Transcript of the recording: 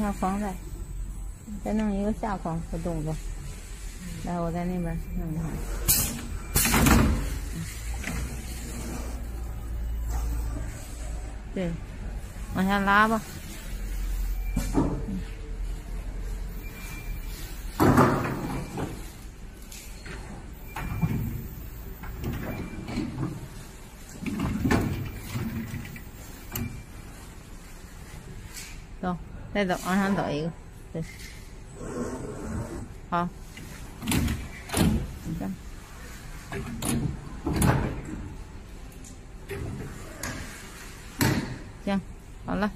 下框再，再弄一个下框的动作。来，我在那边弄一下。对，往下拉吧。走，再走，往上走一个，对，好，你看。行，好了。